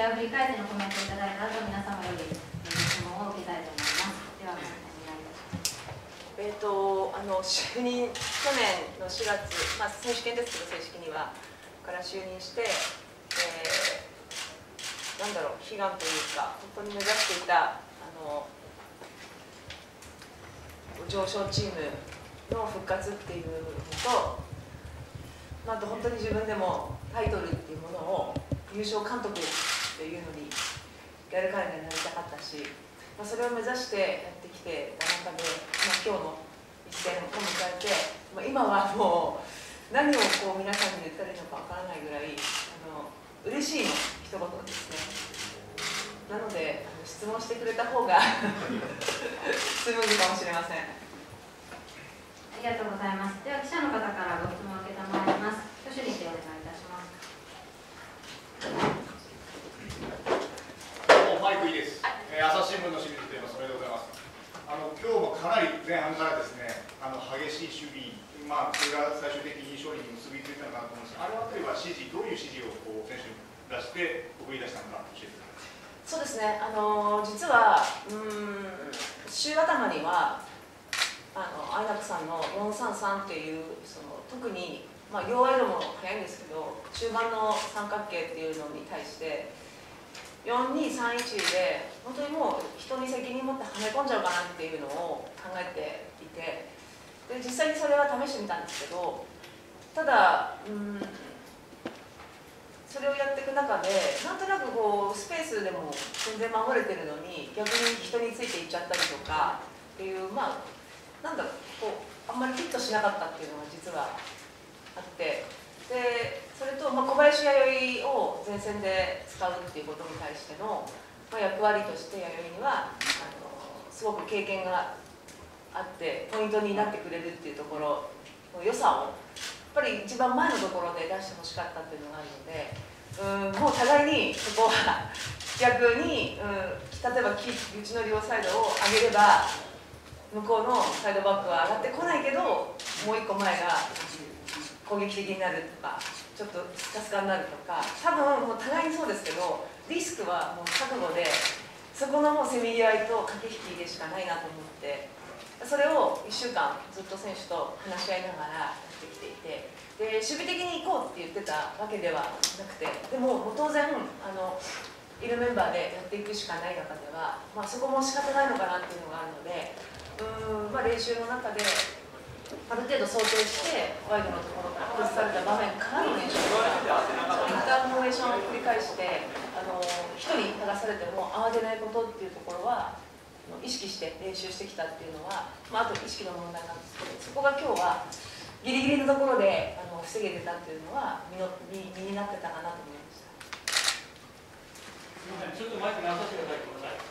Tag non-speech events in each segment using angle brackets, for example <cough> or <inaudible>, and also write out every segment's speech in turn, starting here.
試合を振り返ってのコメントをいただいた後、皆様より質問を受けたいと思います。では、お願いいたします。えーと、あの就任去年の4月、まあ、選手権ですけど正式にはから就任して、えー、なんだろう悲願というか本当に目指していたあの上昇チームの復活っていうのと、まあ、あと本当に自分でもタイトルっていうものを優勝監督っていうのにやる彼になりたかったし、まあ、それを目指してやってきてた中で、まあ、今日の一戦を迎えて、まあ、今はもう何をこう皆さんに言ったらいいのかわからないぐらいあの嬉しいの一言ですね。なので質問してくれた方が <laughs> スムーズかもしれません。ありがとうございます。では記者の方からご質問を受けたまいります。挙手にてお願いマイクいいです。えー、朝日新聞の清水といます。おめでございます。あの今日もかなり前半からですね、あの激しい守備、まあそれが最終的に勝利に結びついたのかなと思うんですが、あれは例えば指示どういう指示をこう選手に出して送り出したのか教えてください。そうですね。あの実はうん週頭にはあのアイナクさんの433っていうその特にまあ、両ワイドも早いんですけど中盤の三角形っていうのに対して4231で本当にもう人に責任持ってはめ込んじゃうかなっていうのを考えていてで実際にそれは試してみたんですけどただうんそれをやっていく中でなんとなくこうスペースでも全然守れてるのに逆に人についていっちゃったりとかっていうまあなんだろうこうあんまりフィットしなかったっていうのは実はあってで弥生を前線で使うっていうことに対しての、まあ、役割として弥生にはあのすごく経験があってポイントになってくれるっていうところの良さをやっぱり一番前のところで出してほしかったっていうのがあるのでうんもう互いにそこは逆に、うん、例えばうちの両サイドを上げれば向こうのサイドバックは上がってこないけどもう一個前が攻撃的になるとかちょっとスカスカになるとか多分もう互いにそうですけどリスクはもう覚悟でそこのもうせめぎ合いと駆け引きでしかないなと思ってそれを1週間ずっと選手と話し合いながらやってきていてで守備的に行こうって言ってたわけではなくてでももう当然あのいるメンバーでやっていくしかない中では、まあ、そこも仕方ないのかなっていうのがあるのでうん、まあ、練習の中である程度想定してワイドのところから崩された場面からの練習とかそういったフォーメーションを繰り返してあの1人流されても慌てないことっていうところは意識して練習してきたっていうのは、まあ、あと意識の問題なんですけどそこが今日はギリギリのところであの防げてたっていうのは身の身身になってたかなと思いました。すみません、ちょっとマイク直させてください。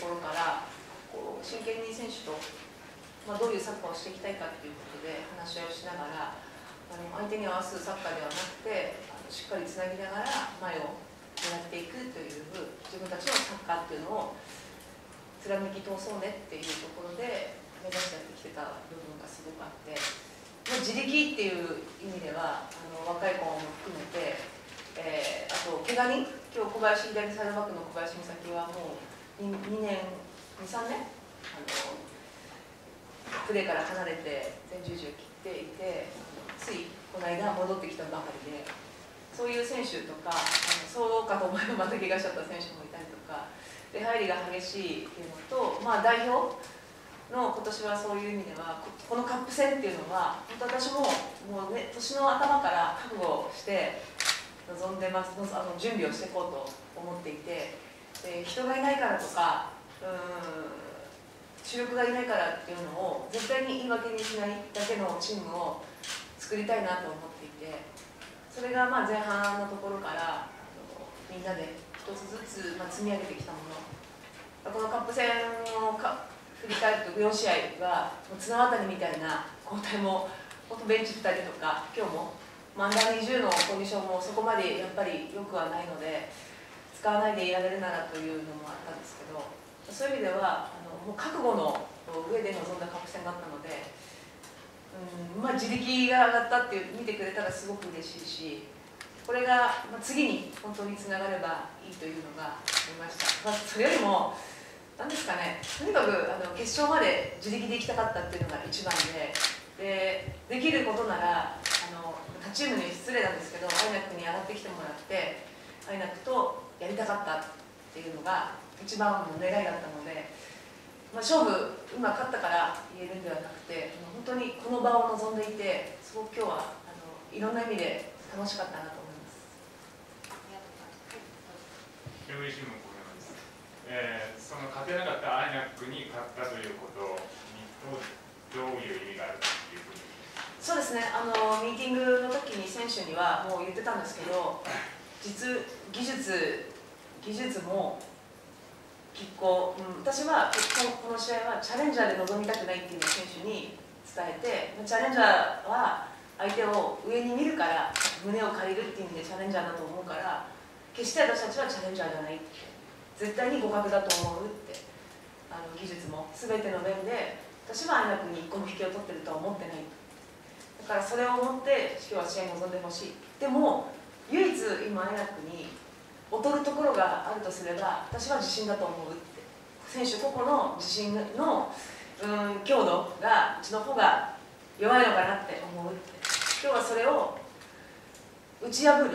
ころからこう真剣に選手と、まあ、どういうサッカーをしていきたいかということで話し合いをしながらあの相手に合わすサッカーではなくてあのしっかりつなぎながら前を狙っていくという自分たちのサッカーっていうのを貫き通そうねっていうところで目指してやってきてた部分がすごくあって、まあ、自力っていう意味ではあの若い子も含めて、えー、あと怪我人？今日小林左サイドバックの小林美咲はもう 2, 年23年？あのプレーから離れて全十字を切っていてついこの間戻ってきたばかりでそういう選手とかあのそうかと思えば <laughs> また怪我しちゃった選手もいたりとか出入りが激しいっていうのと、まあ、代表の今年はそういう意味ではこのカップ戦っていうのは本当私ももうね年の頭から覚悟して臨んでますあの準備をしていこうと思っていてで人がいないからとかうん主力がいないからっていうのを絶対に言い訳にしないだけのチームを作りたいなと思っていてそれがまあ前半のところからみんなで一つずつま積み上げてきたもの。このカップ戦をか振り返ると4試合はもう綱渡りみたいな交代もベンチ2人とか今日もマンダ20のコンディションもそこまでやっぱり良くはないので使わないでいられるならというのもあったんですけどそういう意味ではあのもう覚悟の上で臨んだカップ戦だったので、うんまあ、自力が上がったっていう見てくれたらすごく嬉しいしこれが、ま、次に本当につながればいいというのがありました、まあ、それよりも何ですかねとにかくあの決勝まで自力で行きたかったっていうのが一番ででできることならあの他チームに失礼なんですけどアイナックに上がってきてもらってアイナックとやりたかったっていうのが一番の願いだったので、まあ、勝負今勝ったから言えるんではなくて本当にこの場を望んでいてすごく今日はあのいろんな意味で楽しかったなと思います、えー、その勝てなかったアイナックに勝ったということにどういう意味があるかっていうふうに。そうですね。あのミーティングの時に選手にはもう言ってたんですけど実技術技術も結構、うん、私はこの試合はチャレンジャーで臨みたくないっていうのを選手に伝えてチャレンジャーは相手を上に見るから胸を借りるっていう意味でチャレンジャーだと思うから決して私たちはチャレンジャーじゃないって絶対に互角だと思うってあの技術も。全ての面で私は安楽に1個も引きを取ってるとは思ってない。だからそれを思って今日は試合に臨んでほしい。でも唯一今安楽に劣るところがあるとすれば私は自信だと思うって。選手個々の自信のうん強度がうちの方が弱いのかなって思うって。今日はそれを打ち破る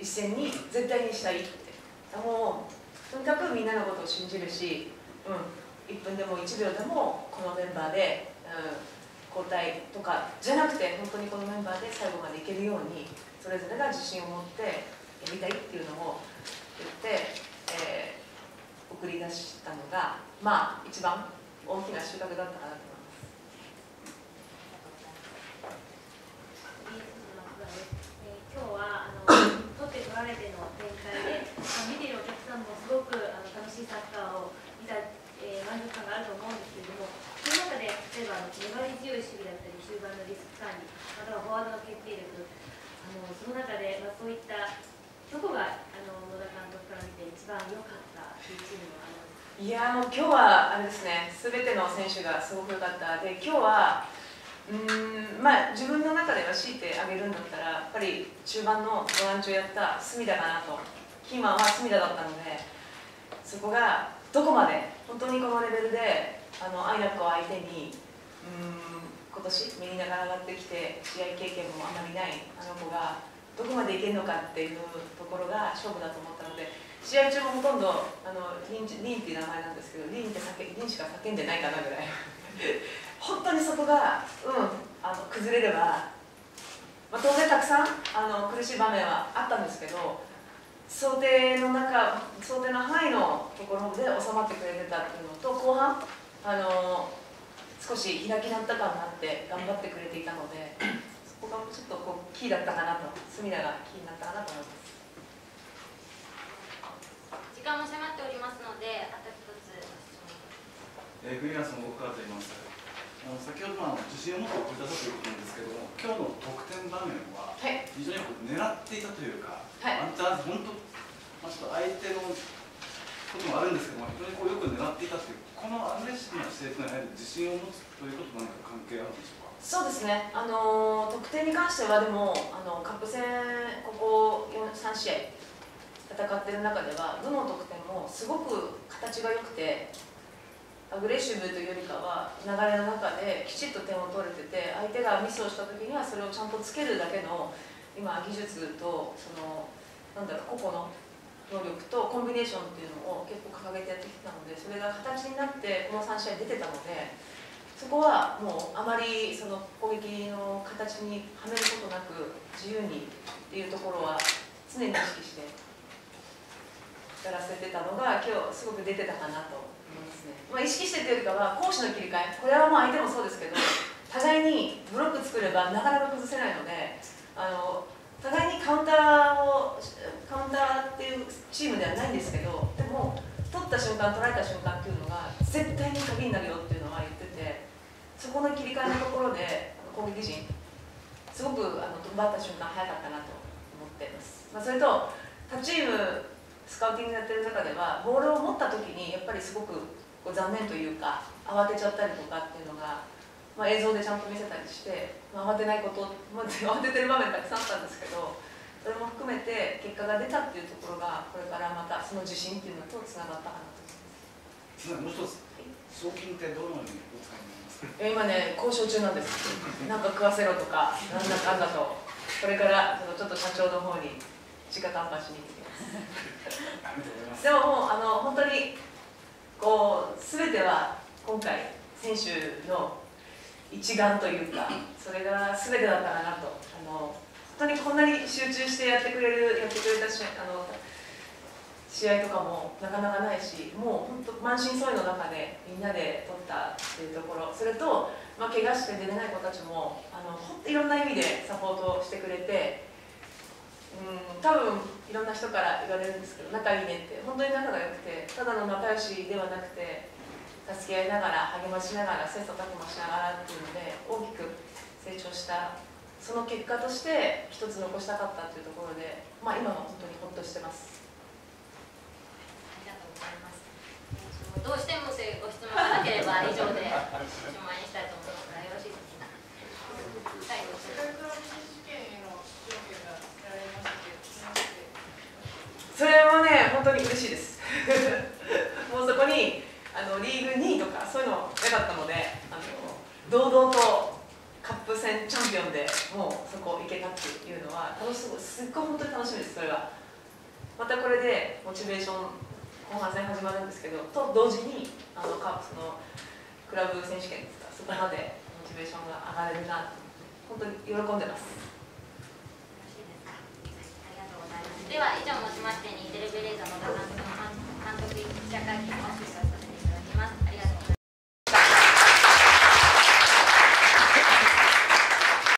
一戦に絶対にしたいって。もうとにかくみんなのことを信じるし、うん、1分でも1秒でもこのメンバーで、うん、交代とかじゃなくて本当にこのメンバーで最後までいけるようにそれぞれが自信を持ってやりたいっていうのを言って、えー、送り出したのがまあ一番大きな収穫だったかなと思います。今日はあの取って取られての展開で、まあ、見ているお客さんもすごくあの楽しいサッカーを見た、えー、満足感があると思うんですけれどもその中で例えばあの粘り強い守備だったり終盤のリスク管理またはフォワードの決定力のその中で、まあ、そういったどこがあの野田監督から見て一番良かったというチームはあいやもう今日はあれですね全ての選手がすごく良かったで今日はうんまあ自分の中では強いてあげるんだったらやっぱり中盤のボランチをやった隅田かなと。キーマンは隅田だったのでそこがどこまで本当にこのレベルであのアイナックを相手にうん今年みんなが上がってきて試合経験もあまりないあの子がどこまでいけるのかっていうところが勝負だと思ったので試合中もほとんどあのリンリンっていう名前なんですけどリンってリンしか叫んでないかなぐらい。<laughs> 本当にそこが、うん、あの崩れれば、まあ、当然たくさんあの苦しい場面はあったんですけど想定の中想定の範囲のところで収まってくれてたっていうのと後半あの少し開き直った感があって頑張ってくれていたので。ここがちょっとこうキーだったかなと隅田がキーになったかなと思います。時間も迫っておりますのであと一つえー、グリアンさん僕からと言います。あの先ほどまあ自信を持って送り出したということなんですけども今日の得点場面は非常に狙っていたというか、はい、ワンチャンス本当、まあ、ちょっと相手のこともあるんですけども非常にこうよく狙っていたというこのアグレッシブな姿勢というのはやはり自信を持つということと何か関係あるんでしょうか？そうですね、あの得点に関してはでもあのカップ戦ここ3試合戦っている中ではどの得点もすごく形が良くてアグレッシブというよりかは流れの中できちっと点を取れてて相手がミスをした時にはそれをちゃんとつけるだけの今技術とそのなんだろう個々の能力とコンビネーションっていうのを結構掲げてやってきたのでそれが形になってこの3試合出てたので。そこはもうあまりその攻撃の形にはめることなく自由にっていうところは常に意識して <laughs> やらせてたのが今日すごく出てたかなと思いますね、まあ、意識してというよりかは攻守の切り替えこれはもう相手もそうですけど互いにブロック作ればなかなか崩せないのであの互いにカウンターをカウンターっていうチームではないんですけどでも取った瞬間取られた瞬間っていうのが絶対に鍵になるよっていうのは言っててそこの切り替えのところで攻撃陣すごくあの奪った瞬間早かったなと思ってます、まあ、それと他チームスカウティングやってる中ではボールを持った時にやっぱりすごくこう残念というか慌てちゃったりとかっていうのが、まあ、映像でちゃんと見せたりして、まあ、慌てないこと、まあ、慌ててる場面たくさんあったんですけどそれも含めて結果が出たっていうところがこれからまたその自信っていうのとつながったかなと思います。もう一つ送金ってどのようにお使いになりますか？今ね交渉中なんです。なんか食わせろとかなんだかんだと。これからちょっと社長の方に直談判しに行ってでももうあの本当にこう全ては今回選手の一丸というかそれが全てだったかなとあの本当にこんなに集中してやってくれるやってくれたしあの試合とかもなかなかないしもう本当満身創痍の中でみんなで取ったっていうところ。それと、まあ、怪我して出れない子たちもあの本当いろんな意味でサポートしてくれてうん多分いろんな人から言われるんですけど仲いいねって。本当に仲が良くてただの仲良しではなくて助け合いながら励ましながら切磋琢磨しながらっていうので大きく成長したその結果として一つ残したかったっていうところで、まあ、今は本当にほっとしてます。ありがとうございます。どうしてもそういうご質問がなければ以上でおしまいにしたいと思いますがよろしいですか？最後。それはね本当に嬉しいですもうそこにあのリーグ2位とかそういうのなかったのであの堂々とカップ戦チャンピオンでもうそこ行けたっていうのは楽しすっごい本当に楽しみですそれはまたこれモチベーション後半戦始まるんですけどと同時にあのカープそのクラブ選手権ですかそこまでモチベーションが上がれるな本当に喜んでます。では以上をもちまして日テレベレーザの田監督記者会見を